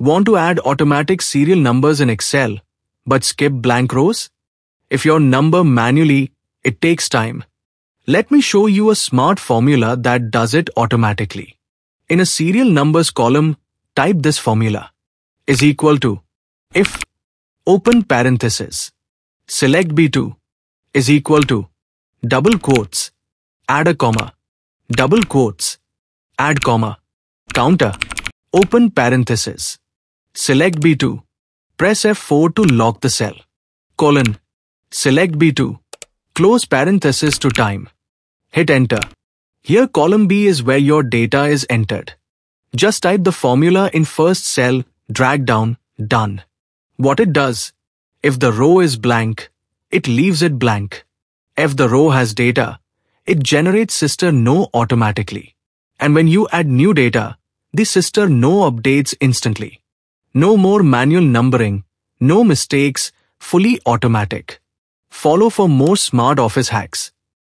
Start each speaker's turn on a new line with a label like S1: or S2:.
S1: Want to add automatic serial numbers in Excel, but skip blank rows? If your number manually, it takes time. Let me show you a smart formula that does it automatically. In a serial numbers column, type this formula. Is equal to if open parenthesis. Select B2 is equal to double quotes. Add a comma. Double quotes. Add comma. COUNTA. Open parenthesis select B2 press F4 to lock the cell. Colon. Select B2 close parenthesis to time. Hit enter. Here column B is where your data is entered. Just type the formula in first cell drag down done. What it does if the row is blank it leaves it blank. If the row has data it generates sister no automatically. And when you add new data, the sister no updates instantly. No more manual numbering, no mistakes, fully automatic. Follow for more smart office hacks.